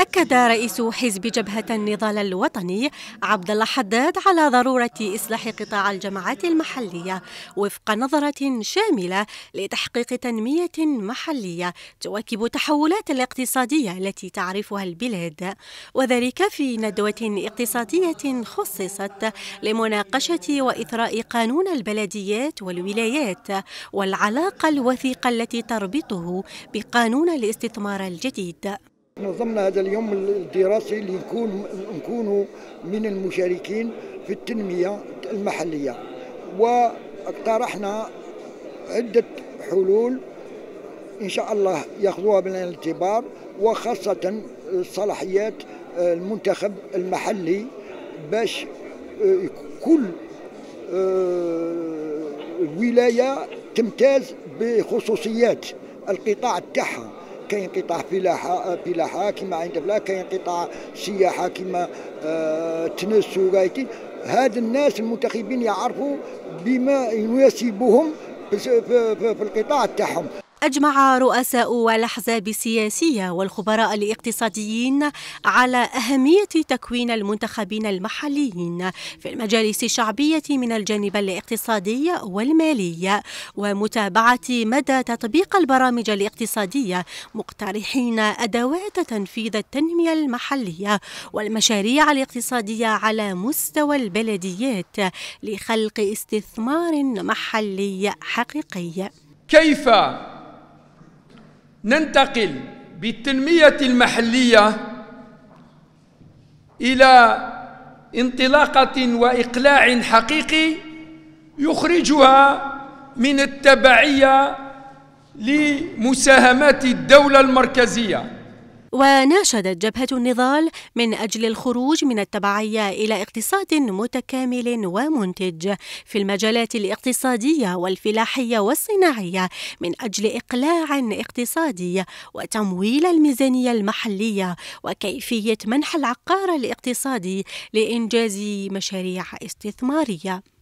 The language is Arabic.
أكد رئيس حزب جبهة النضال الوطني عبد الله حداد على ضرورة إصلاح قطاع الجماعات المحلية وفق نظرة شاملة لتحقيق تنمية محلية تواكب التحولات الاقتصادية التي تعرفها البلاد. وذلك في ندوة اقتصادية خصصت لمناقشة وإثراء قانون البلديات والولايات والعلاقة الوثيقة التي تربطه بقانون الاستثمار الجديد. نظمنا هذا اليوم الدراسي لنكون نكونوا من المشاركين في التنمية المحلية. واقترحنا عدة حلول إن شاء الله ياخذوها بعين الاعتبار وخاصة صلاحيات المنتخب المحلي باش آه، كل آه، ولاية تمتاز بخصوصيات القطاع تاعها. كاين قطاع فلاحه فلاحه كما عند فلا كاين قطاع سياحه كما آه تنس وغايتي. هاد الناس المنتخبين يعرفوا بما يناسبهم في القطاع تاعهم. أجمع رؤساء الأحزاب السياسية والخبراء الاقتصاديين على أهمية تكوين المنتخبين المحليين في المجالس الشعبية من الجانب الاقتصادي والمالي ومتابعة مدى تطبيق البرامج الاقتصادية مقترحين أدوات تنفيذ التنمية المحلية والمشاريع الاقتصادية على مستوى البلديات لخلق استثمار محلي حقيقي. كيف ننتقل بالتنمية المحلية إلى انطلاقة وإقلاع حقيقي يخرجها من التبعية لمساهمات الدولة المركزية. وناشدت جبهة النضال من أجل الخروج من التبعية إلى اقتصاد متكامل ومنتج في المجالات الاقتصادية والفلاحية والصناعية من أجل إقلاع اقتصادي وتمويل الميزانية المحلية وكيفية منح العقار الاقتصادي لإنجاز مشاريع استثمارية.